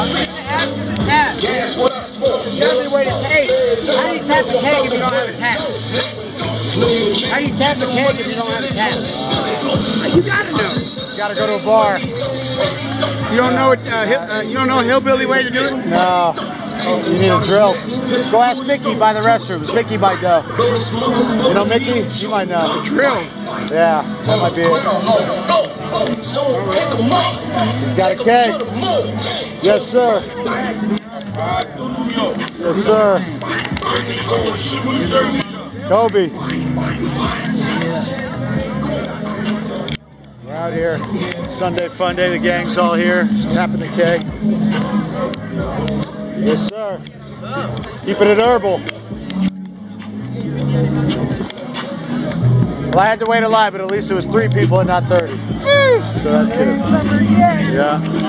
Tap. You gotta be way to. How do you tap the keg if you don't have a tap? How do you tap the keg if you don't have a tap? You gotta know. You gotta go to a bar. You don't know it. Uh, hill, uh, you don't know a hillbilly way to do it. No. You need a drill. Go ask Mickey by the restrooms. Mickey might know. You know Mickey? You might know. Drill. Yeah, that might be it. He's got a keg. Yes, sir. Yes, sir. Kobe. We're out here. Sunday fun day. The gang's all here. Just tapping the keg. Yes, sir. Keeping it herbal. Well, I had to wait a line, but at least it was three people and not 30. So that's good. Yeah.